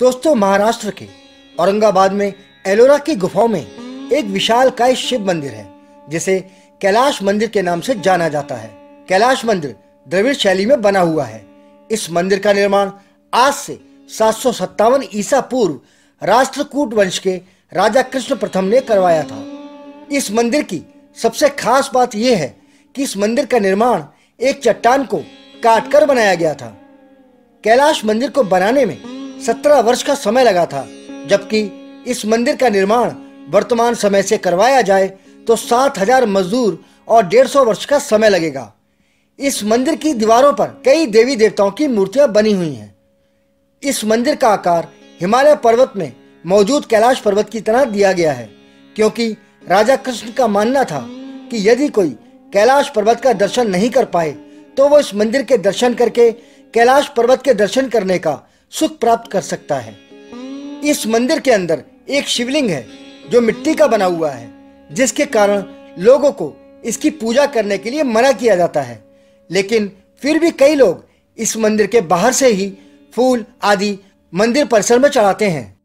दोस्तों, महाराष्ट्र के औरंगाबाद में एलोरा की गुफाओं में एक विशाल काय शिव मंदिर है, जिसे कैलाश मंदिर के नाम से जाना जाता है। कैलाश मंदिर द्रविड़ शैली में बना हुआ है। इस मंदिर का निर्माण आज से सात सौ सत्तावन ईसा पूर्व राष्ट्रकूट वंश के राजा कृष्ण प्रथम ने करवाया था। इस मंदिर की सबसे खास बात यह है कि इस मंदिर का निर्माण एक चट्टान को काटकर बनाया गया था। कैलाश मंदिर को बनाने में सत्रह वर्ष का समय लगा था। जबकि इस मंदिर का निर्माण वर्तमान समय से करवाया जाए तो सात हज़ार मजदूर और डेढ़ सौ वर्ष का समय लगेगा। इस मंदिर की दीवारों पर कई देवी देवताओं की मूर्तियाँ बनी हुई हैं। इस मंदिर का आकार हिमालय पर्वत में मौजूद कैलाश पर्वत की तरह दिया गया है, क्योंकि राजा कृष्ण का मानना था कि यदि कोई कैलाश पर्वत का दर्शन नहीं कर पाए तो वो इस मंदिर के दर्शन करके, कैलाश पर्वत के दर्शन करने का सुख प्राप्त कर सकता है। इस मंदिर के अंदर एक शिवलिंग है, जो मिट्टी का बना हुआ है, जिसके कारण लोगों को इसकी पूजा करने के लिए मना किया जाता है। लेकिन फिर भी कई लोग इस मंदिर के बाहर से ही फूल आदि मंदिर परिसर में चढ़ाते हैं।